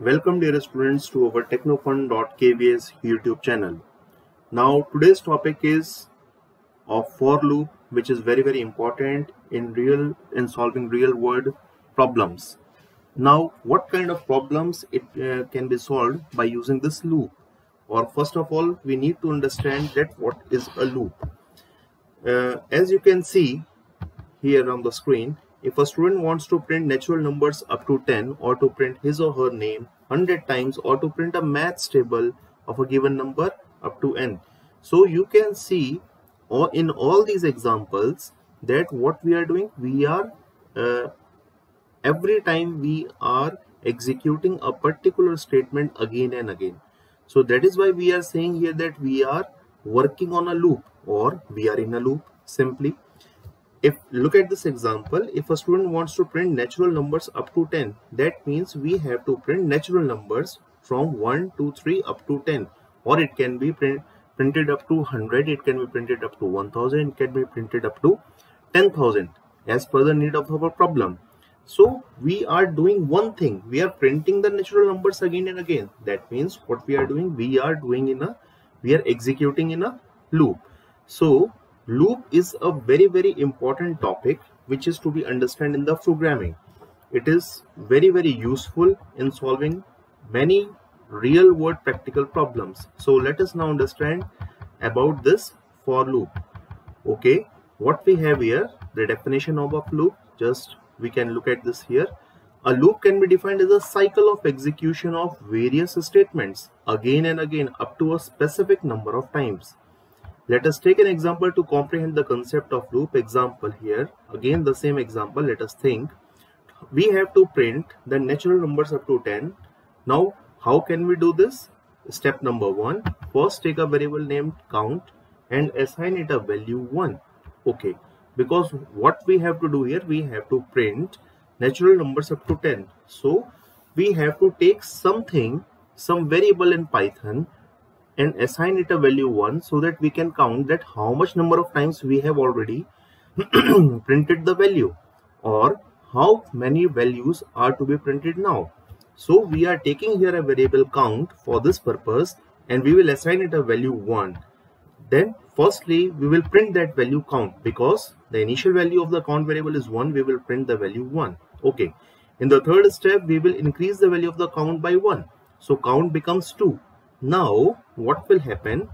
Welcome dear students to our technofun.kvs YouTube channel. Now today's topic is of for loop which is very very important in real in solving real world problems. Now what kind of problems it uh, can be solved by using this loop or first of all we need to understand that what is a loop. Uh, as you can see here on the screen if a student wants to print natural numbers up to 10 or to print his or her name 100 times or to print a maths table of a given number up to n. So you can see or in all these examples that what we are doing we are uh, every time we are executing a particular statement again and again. So that is why we are saying here that we are working on a loop or we are in a loop simply if look at this example. If a student wants to print natural numbers up to 10 that means we have to print natural numbers from 1 to 3 up to 10 or it can be print, printed up to 100 it can be printed up to 1000 it can be printed up to 10000 as per the need of our problem. So we are doing one thing. We are printing the natural numbers again and again. That means what we are doing we are doing in a we are executing in a loop. So Loop is a very very important topic which is to be understood in the programming. It is very very useful in solving many real world practical problems. So let us now understand about this for loop. Okay, what we have here, the definition of a loop, just we can look at this here. A loop can be defined as a cycle of execution of various statements again and again up to a specific number of times. Let us take an example to comprehend the concept of loop example here. Again the same example, let us think. We have to print the natural numbers up to 10. Now how can we do this? Step number 1. First take a variable named count and assign it a value 1. Okay, because what we have to do here, we have to print natural numbers up to 10. So we have to take something, some variable in Python and assign it a value 1 so that we can count that how much number of times we have already printed the value or how many values are to be printed now. So we are taking here a variable count for this purpose and we will assign it a value 1. Then firstly we will print that value count because the initial value of the count variable is 1 we will print the value 1. Okay. In the third step we will increase the value of the count by 1. So count becomes 2 now what will happen?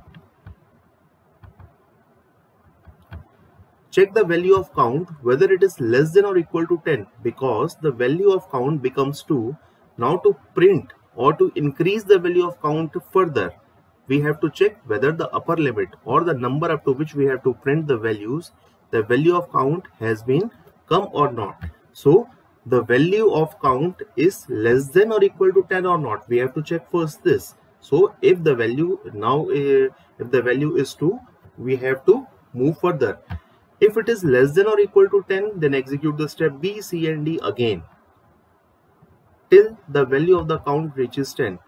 Check the value of count whether it is less than or equal to 10 because the value of count becomes 2 now to print or to increase the value of count further. We have to check whether the upper limit or the number up to which we have to print the values the value of count has been come or not. So the value of count is less than or equal to 10 or not. We have to check first this so if the value now uh, if the value is 2 we have to move further. If it is less than or equal to 10 then execute the step b c and d again. Till the value of the count reaches 10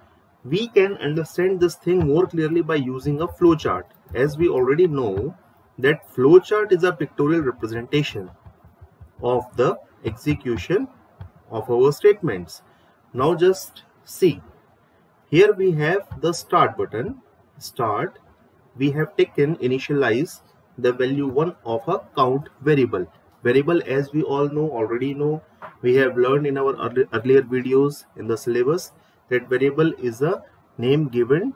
we can understand this thing more clearly by using a flowchart. As we already know that flowchart is a pictorial representation of the execution of our statements. Now just see here we have the start button. Start. We have taken initialize the value 1 of a count variable. Variable as we all know already know we have learned in our earlier videos in the syllabus that variable is a name given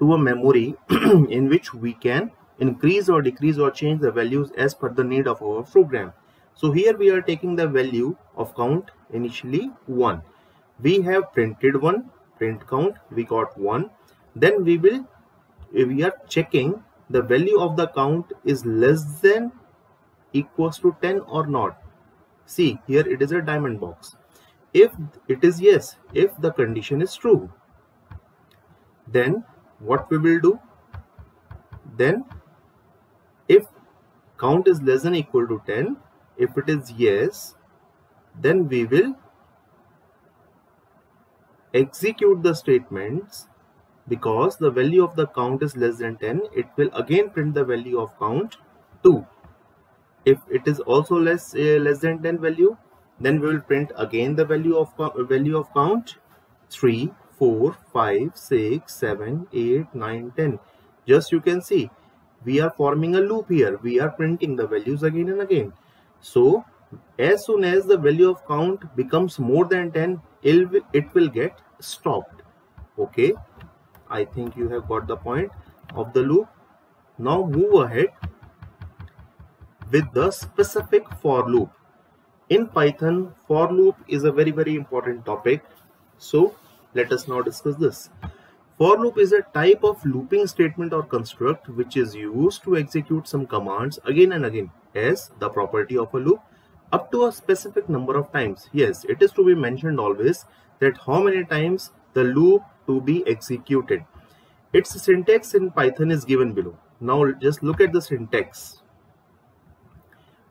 to a memory in which we can increase or decrease or change the values as per the need of our program. So here we are taking the value of count initially 1 we have printed one print count we got 1 then we will we are checking the value of the count is less than equals to 10 or not. See here it is a diamond box. If it is yes if the condition is true then what we will do? Then if count is less than equal to 10 if it is yes then we will execute the statements because the value of the count is less than 10 it will again print the value of count 2 if it is also less uh, less than 10 value then we will print again the value of value of count 3 4 5 6 7 8 9 10 just you can see we are forming a loop here. We are printing the values again and again. So as soon as the value of count becomes more than 10 it will get stopped. Okay? I think you have got the point of the loop. Now move ahead with the specific for loop. In python for loop is a very very important topic. So let us now discuss this. For loop is a type of looping statement or construct which is used to execute some commands again and again as the property of a loop up to a specific number of times. Yes, it is to be mentioned always that how many times the loop to be executed. Its syntax in Python is given below. Now just look at the syntax.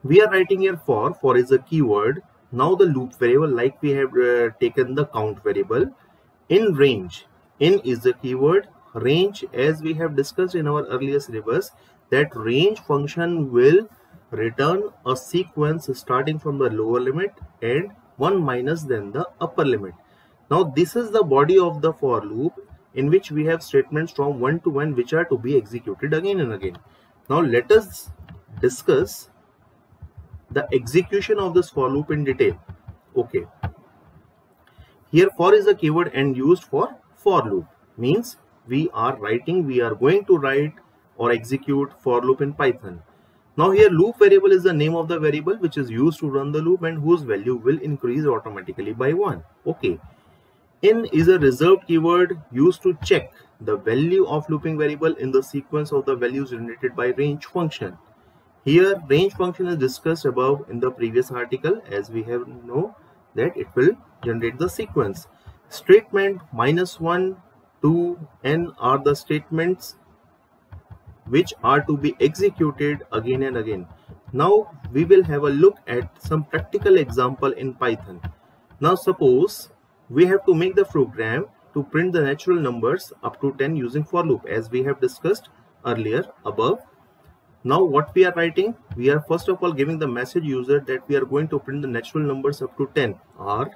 We are writing here for, for is a keyword. Now the loop variable like we have uh, taken the count variable in range in is the keyword range as we have discussed in our earlier syllabus that range function will return a sequence starting from the lower limit and 1 minus then the upper limit. Now this is the body of the for loop in which we have statements from 1 to 1 which are to be executed again and again. Now let us discuss the execution of this for loop in detail. Okay. Here for is a keyword and used for for loop means we are writing we are going to write or execute for loop in python now here loop variable is the name of the variable which is used to run the loop and whose value will increase automatically by one. Okay. In is a reserved keyword used to check the value of looping variable in the sequence of the values generated by range function. Here range function is discussed above in the previous article as we have know that it will generate the sequence. Statement minus 1, 2, n are the statements which are to be executed again and again. Now we will have a look at some practical example in Python. Now suppose we have to make the program to print the natural numbers up to 10 using for loop as we have discussed earlier above. Now what we are writing? We are first of all giving the message user that we are going to print the natural numbers up to 10 or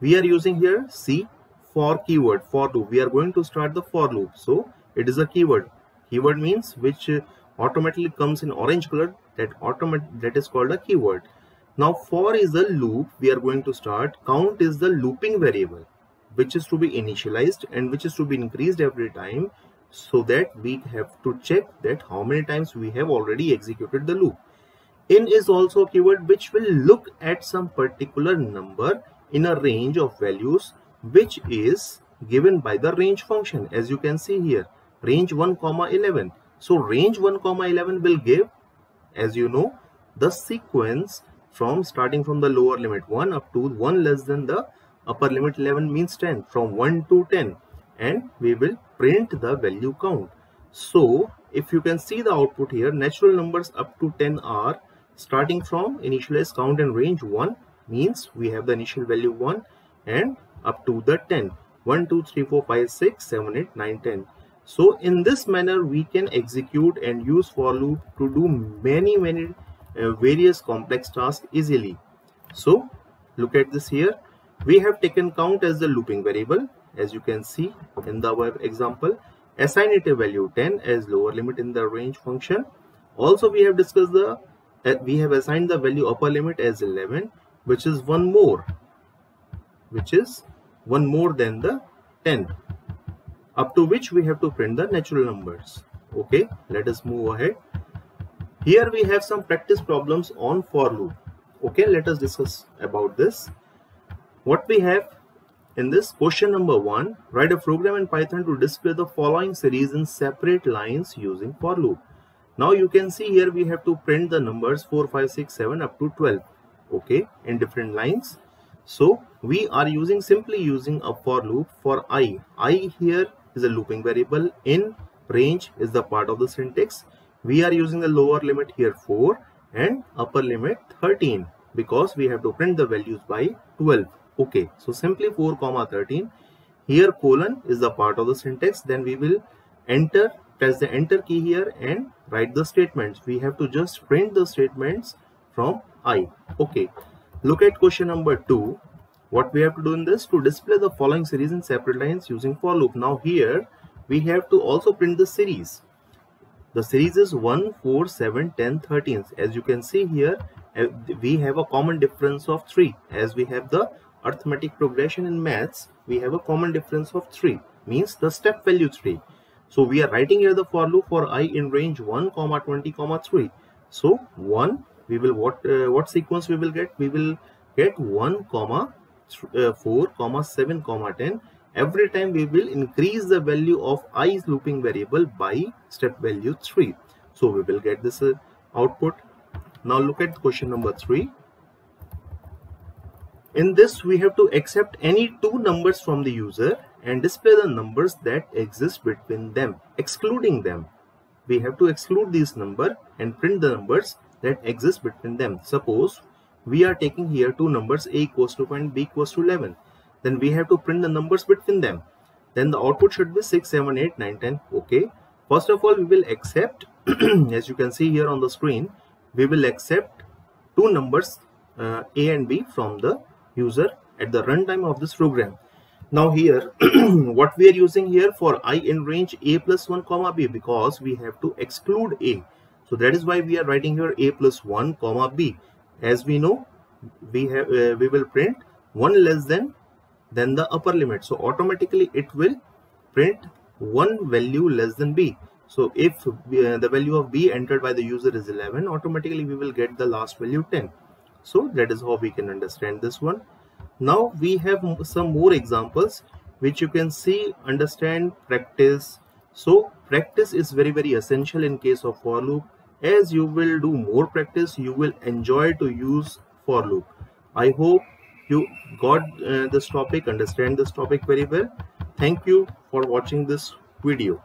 we are using here C for keyword for loop. We are going to start the for loop. So it is a keyword. Keyword means which uh, automatically comes in orange color that automatic that is called a keyword. Now for is a loop we are going to start. Count is the looping variable which is to be initialized and which is to be increased every time so that we have to check that how many times we have already executed the loop. In is also a keyword which will look at some particular number in a range of values which is given by the range function as you can see here range 1 comma 11 so range 1 comma 11 will give as you know the sequence from starting from the lower limit 1 up to 1 less than the upper limit 11 means 10 from 1 to 10 and we will print the value count. So if you can see the output here natural numbers up to 10 are starting from initialize count and range 1 means we have the initial value 1 and up to the 10 1 2 3 4 5 6 7 8 9 10 so in this manner we can execute and use for loop to do many many uh, various complex tasks easily. So look at this here. We have taken count as the looping variable. As you can see in the above example assign it a value 10 as lower limit in the range function. Also we have discussed the uh, we have assigned the value upper limit as 11 which is one more which is one more than the 10 up to which we have to print the natural numbers. Okay let us move ahead. Here we have some practice problems on for loop. Okay let us discuss about this. What we have in this question number one write a program in python to display the following series in separate lines using for loop. Now you can see here we have to print the numbers 4 5 6 7 up to 12 okay in different lines. So we are using simply using a for loop for i. I here is a looping variable. In range is the part of the syntax. We are using the lower limit here 4 and upper limit 13 because we have to print the values by 12 okay so simply 4 comma 13 here colon is the part of the syntax. Then we will enter press the enter key here and write the statements. We have to just print the statements from i. Okay look at question number two what we have to do in this to display the following series in separate lines using for loop. Now here we have to also print the series. The series is 1 4 7 10 13 as you can see here uh, we have a common difference of 3 as we have the arithmetic progression in maths we have a common difference of 3 means the step value 3 so we are writing here the for loop for i in range 1 comma 20 comma 3 so 1 we will what uh, what sequence we will get? We will get 1 comma 4 comma 7 comma 10 every time we will increase the value of i looping variable by step value 3 so we will get this uh, output. Now look at question number 3 in this we have to accept any two numbers from the user and display the numbers that exist between them excluding them. We have to exclude this number and print the numbers that exist between them. Suppose we are taking here two numbers a equals to and b equals to 11 then we have to print the numbers between them. Then the output should be 6 7 8 9 10 okay. First of all we will accept as you can see here on the screen we will accept two numbers uh, a and b from the user at the runtime of this program. Now here what we are using here for i in range a plus 1 comma b because we have to exclude a. So that is why we are writing here a plus 1 comma b as we know we have uh, we will print one less than than the upper limit. So automatically it will print one value less than b. So if uh, the value of b entered by the user is 11 automatically we will get the last value 10 so that is how we can understand this one. Now we have some more examples which you can see understand practice. So practice is very very essential in case of for loop as you will do more practice you will enjoy to use for loop. I hope you got uh, this topic understand this topic very well. Thank you for watching this video